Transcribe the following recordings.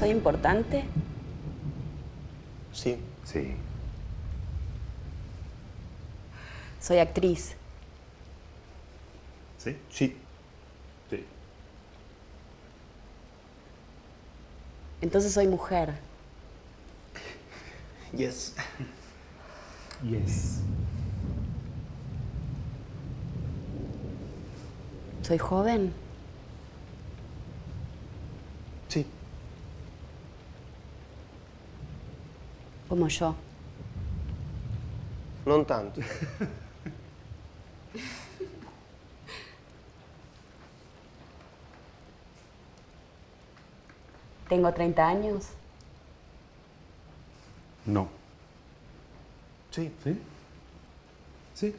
¿Soy importante? Sì. Sì. Soy actriz. Sì? Sì. Sì. Entonces soy mujer. Yes. Yes. Soy joven. Como yo. Non tanto. ¿Tengo 30 años? No. Sí. ¿Sí? Sí.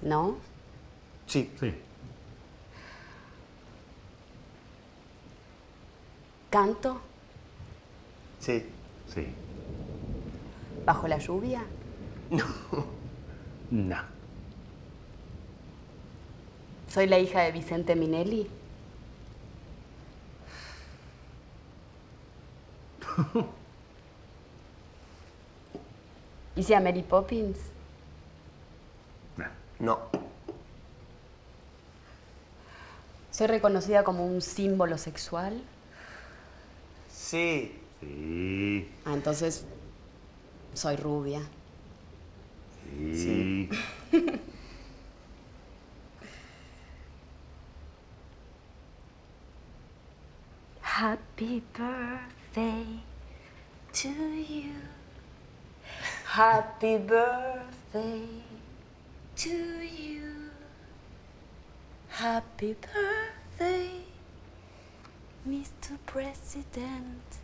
¿No? Sí. Sí. ¿Canto? Sí. Sí. ¿Bajo la lluvia? No. ¿Soy la hija de Vicente Minelli? ¿Hice a Mary Poppins? No. No. ¿Soy reconocida como un símbolo sexual? Sì. Sì. Ah, entonces soy rubia. Sì. Happy birthday to you. Happy birthday to you. Happy birthday, Mr. President.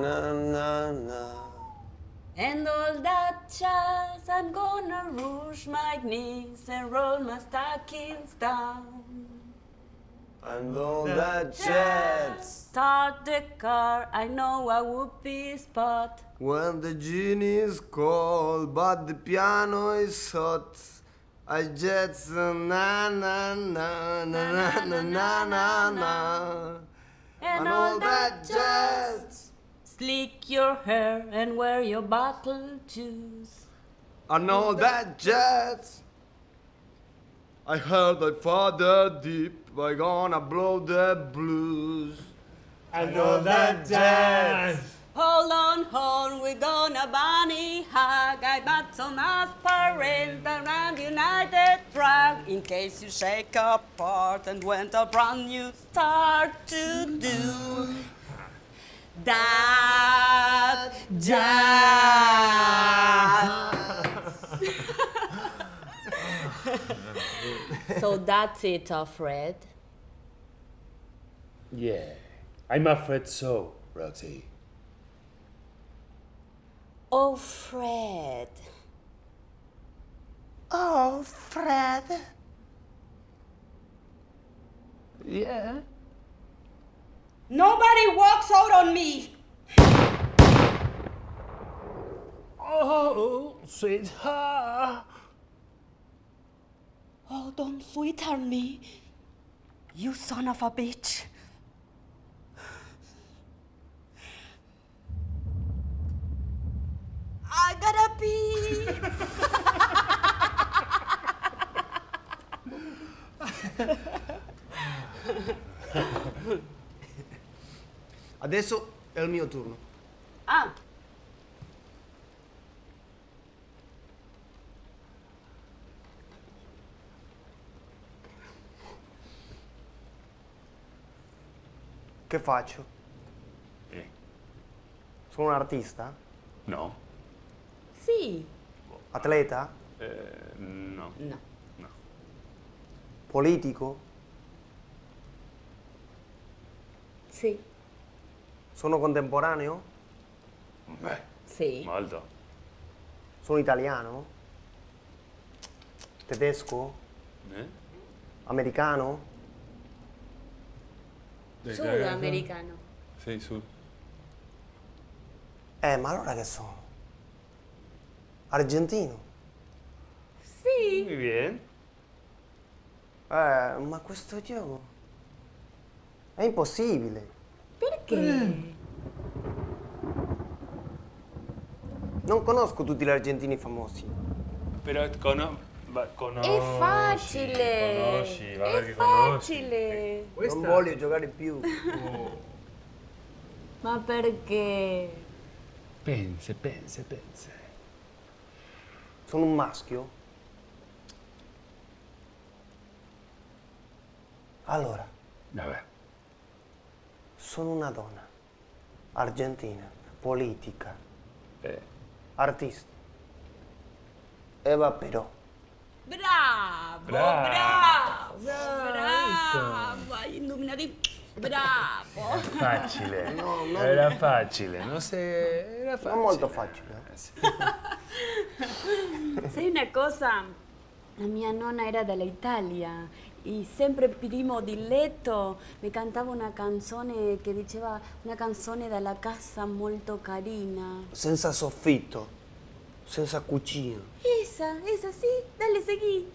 Na na na na. And all that jazz, I'm gonna rouge my knees and roll my stockings down. And all that jazz. Start the car, I know I a whoopee spot. When the genie is cold, but the piano is hot. I just na na na na na na na na na. And all that jazz. Slick your hair and wear your bottle shoes. I know that jazz. I heard thy father deep, we're gonna blow the blues. I know that jazz. Hold on, hold, we're gonna bunny hug. I bought some aspirin around United Drug in case you shake apart and when the brand new start to do that so that's it, Alfred. Yeah, I'm afraid so, Roxy. Oh, Fred. Oh, Fred. Yeah? Nobody walks out on me. Oh, sweetheart. Oh, don't sweetheart me. You son of a bitch. I gotta pee. Adesso è il mio turno. ah, Che faccio? Eh. Sono un artista? No. sì. Atleta? Eh, no. No. No. Politico? Sì. Sono contemporaneo? Beh, Sì. molto. Sono italiano? Tedesco? Eh? Americano? Sudamericano. Sì, su. Eh, ma allora che sono? Argentino? Sì. Muy bien. Eh, ma questo gioco è impossibile. Perché? Non conosco tutti gli argentini famosi. Però cono... ma conosci. È facile. Conosci, va È perché conosci. facile. Non voglio giocare più. Ma perché? Pense, pense, pense. Sono un maschio? Allora, Vabbè. sono una donna. Argentina. Politica. Eh. Artista. Eva però. Bravo, Bravo. bravo, bravo. Hai indovinato. Bravo. Facile. No, no. Era facile, non se... Era facile. Non molto facile. eh. Sai una cosa? La mia nonna era dall'Italia e sempre primo di letto mi cantava una canzone che diceva una canzone dalla casa molto carina. Senza soffitto. Senza cucina. Esa, esa sì, dale seguì.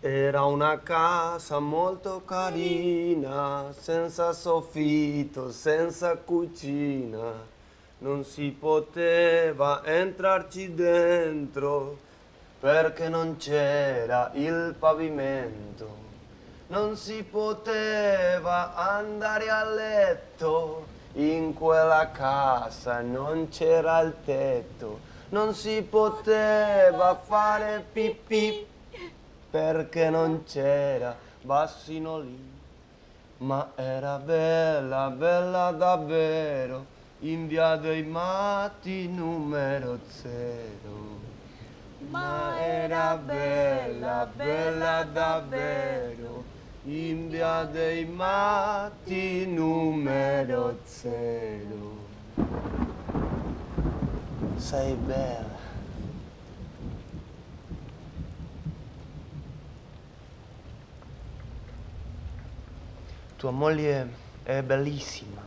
Era una casa molto carina, senza soffitto, senza cucina. Non si poteva entrarci dentro perché non c'era il pavimento. Non si poteva andare a letto in quella casa, non c'era il tetto. Non si poteva fare pipì perché non c'era bassino lì. Ma era bella, bella davvero, in via dei matti numero zero. Ma era bella, bella davvero, in via dei matti numero zero. Bella. Tua moglie è bellissima.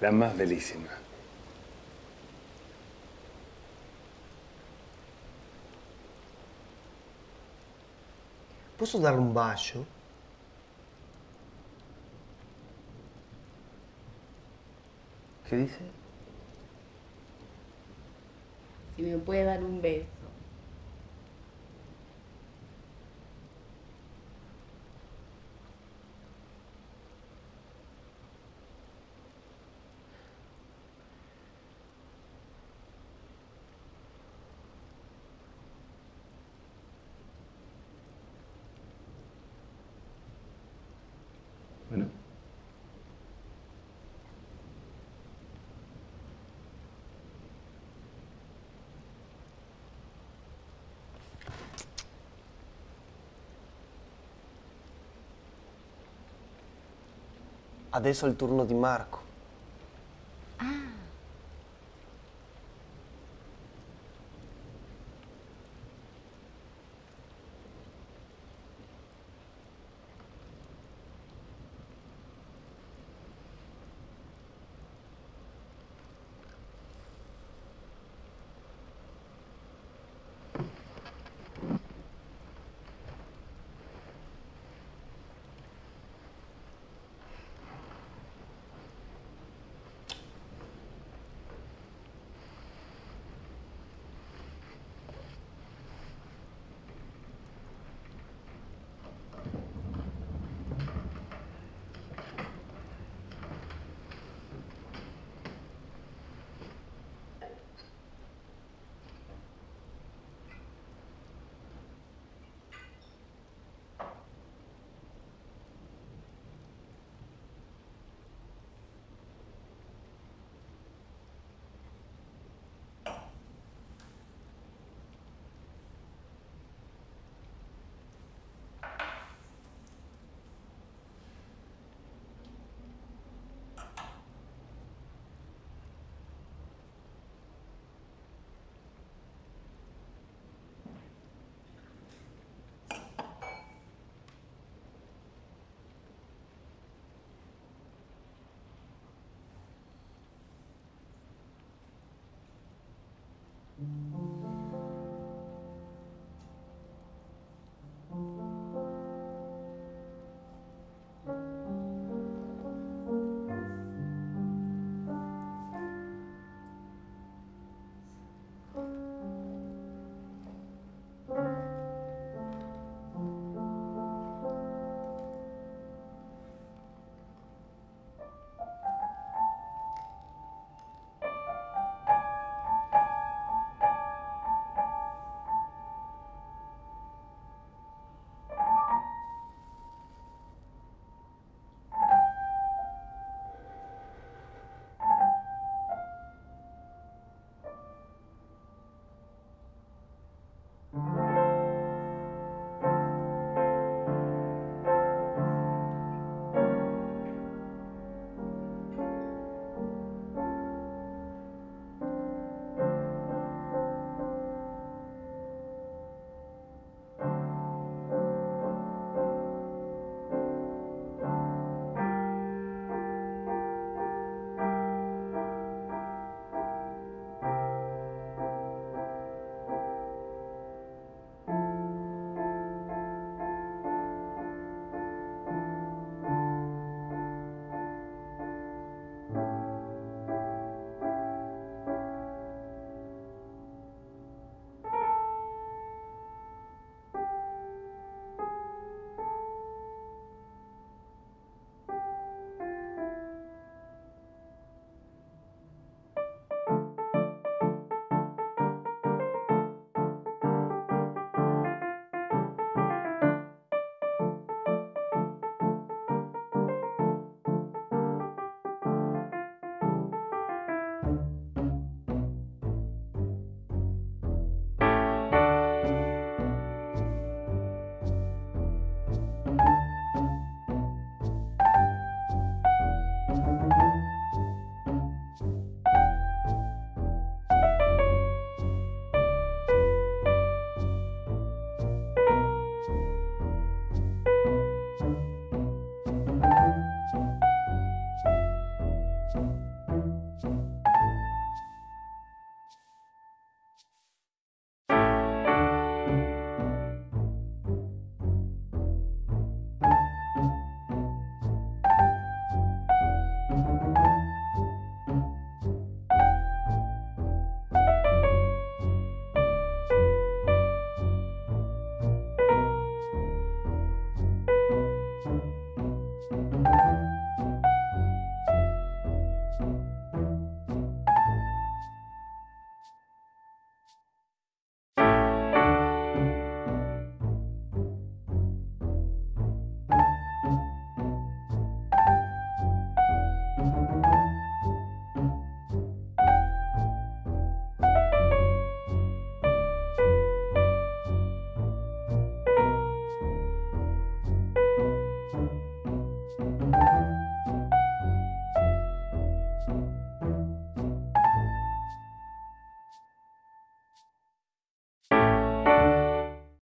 La más bellísima. Posso darle un bacio? Che dice? Si me puede dar un beso. Adesso è il turno di Marco.